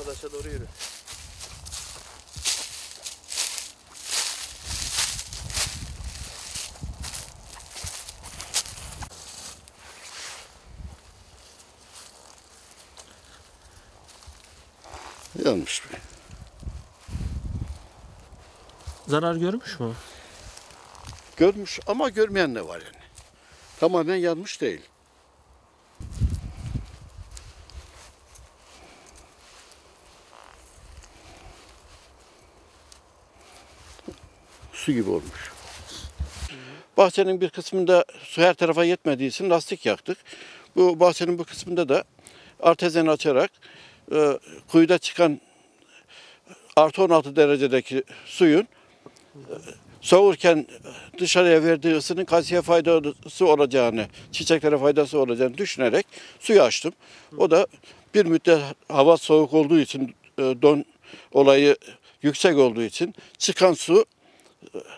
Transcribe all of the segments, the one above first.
arkadaşa doğru yürü. Yanmış bir. Zarar görmüş mü? Görmüş ama görmeyen de var yani. Tamamen yanmış değil. Su gibi olmuş. Bahçenin bir kısmında su her tarafa yetmediği için lastik yaktık. Bu bahçenin bu kısmında da artezen açarak e, kuyuda çıkan artı 16 derecedeki suyun soğurken dışarıya verdiği ısının kalsiye faydası olacağını, çiçeklere faydası olacağını düşünerek suyu açtım. O da bir müddet hava soğuk olduğu için e, don olayı yüksek olduğu için çıkan su e,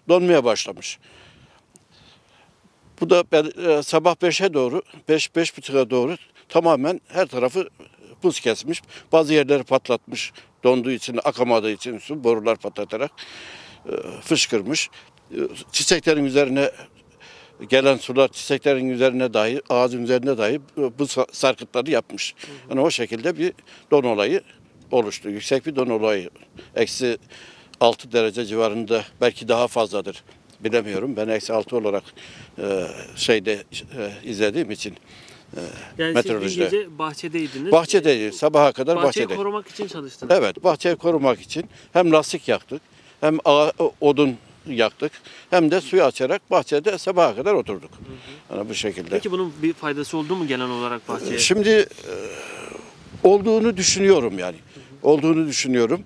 donmaya başlamış. Bu da ben, e, sabah 5'e doğru, 5 beş, 5.30'a doğru tamamen her tarafı buz kesmiş. Bazı yerleri patlatmış. Donduğu için, akamadığı için su borular patlatarak e, fışkırmış. E, Çiçeklerin üzerine gelen sular çiçeklerin üzerine dahi, ağacın üzerine dahi e, bu sa- sarkıtları yapmış. Yani o şekilde bir don olayı oluştu. Yüksek bir don olayı. Eksi 6 derece civarında belki daha fazladır. Bilemiyorum. Ben eksi 6 olarak e, şeyde e, izlediğim için Yani Meteorolojide. siz gece bahçedeydiniz. bahçedeyiz. Sabaha kadar Bahçeyi bahçedeyiz. korumak için çalıştınız. Evet, bahçeyi korumak için hem lastik yaktık, hem ağa- odun yaktık, hem de suyu açarak bahçede sabaha kadar oturduk. Yani bu şekilde. Peki bunun bir faydası oldu mu genel olarak bahçeye? Şimdi e, olduğunu düşünüyorum yani. Olduğunu düşünüyorum.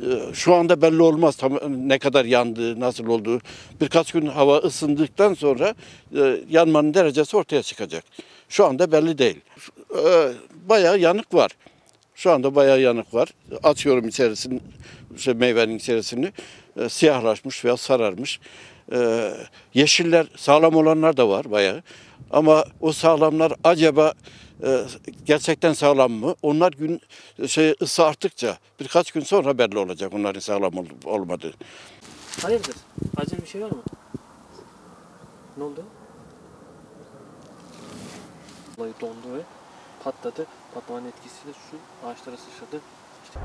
E, Şu anda belli olmaz tam ne kadar yandığı, nasıl olduğu. Birkaç gün hava ısındıktan sonra e, yanmanın derecesi ortaya çıkacak. Şu anda belli değil. E, Bayağı yanık var. Şu anda bayağı yanık var. Açıyorum içerisini, şey meyvenin içerisini. E, siyahlaşmış veya sararmış. E, yeşiller sağlam olanlar da var bayağı. Ama o sağlamlar acaba e, gerçekten sağlam mı? Onlar gün şey ısı arttıkça birkaç gün sonra belli olacak onların sağlam olup olmadığı. Hayırdır? Acil bir şey var mı? Ne oldu? Olayı dondu ve patladı. Patlamanın etkisiyle su ağaçlara sıçradı. İşte